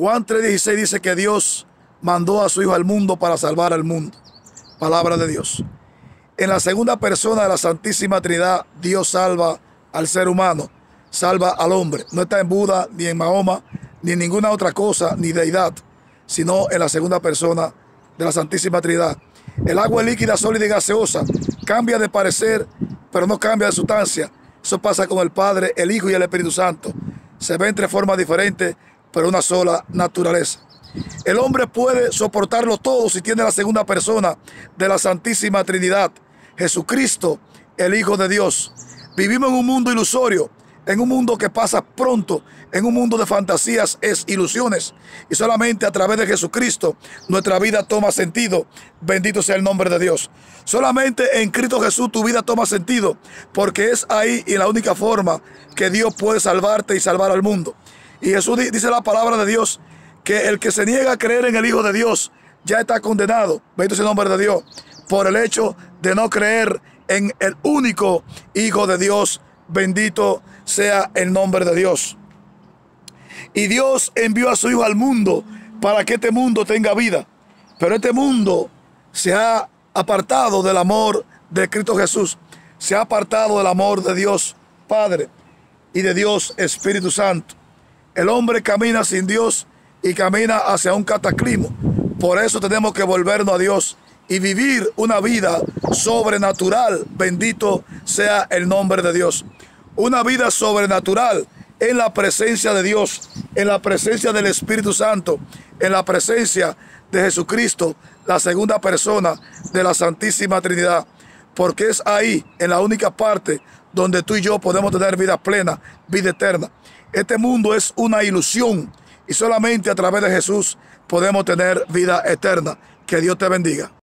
Juan 3:16 dice que Dios mandó a su Hijo al mundo para salvar al mundo. Palabra de Dios. En la segunda persona de la Santísima Trinidad, Dios salva al ser humano, salva al hombre. No está en Buda, ni en Mahoma, ni en ninguna otra cosa, ni deidad, sino en la segunda persona de la Santísima Trinidad. El agua líquida, sólida y gaseosa cambia de parecer, pero no cambia de sustancia. Eso pasa con el Padre, el Hijo y el Espíritu Santo. Se ven tres formas diferentes, pero una sola naturaleza. El hombre puede soportarlo todo si tiene la segunda persona de la Santísima Trinidad, Jesucristo, el Hijo de Dios. Vivimos en un mundo ilusorio, en un mundo que pasa pronto, en un mundo de fantasías, es ilusiones. Y solamente a través de Jesucristo nuestra vida toma sentido. Bendito sea el nombre de Dios. Solamente en Cristo Jesús tu vida toma sentido, porque es ahí y la única forma que Dios puede salvarte y salvar al mundo. Y Jesús dice la palabra de Dios que el que se niega a creer en el Hijo de Dios ya está condenado, bendito sea el nombre de Dios, por el hecho de no creer en el único Hijo de Dios, bendito sea el nombre de Dios. Y Dios envió a su Hijo al mundo para que este mundo tenga vida. Pero este mundo se ha apartado del amor de Cristo Jesús. Se ha apartado del amor de Dios Padre y de Dios Espíritu Santo. El hombre camina sin Dios y camina hacia un cataclismo. Por eso tenemos que volvernos a Dios y vivir una vida sobrenatural. Bendito sea el nombre de Dios. Una vida sobrenatural en la presencia de Dios, en la presencia del Espíritu Santo, en la presencia de Jesucristo, la segunda persona de la Santísima Trinidad. Porque es ahí, en la única parte donde tú y yo podemos tener vida plena, vida eterna. Este mundo es una ilusión y solamente a través de Jesús podemos tener vida eterna. Que Dios te bendiga.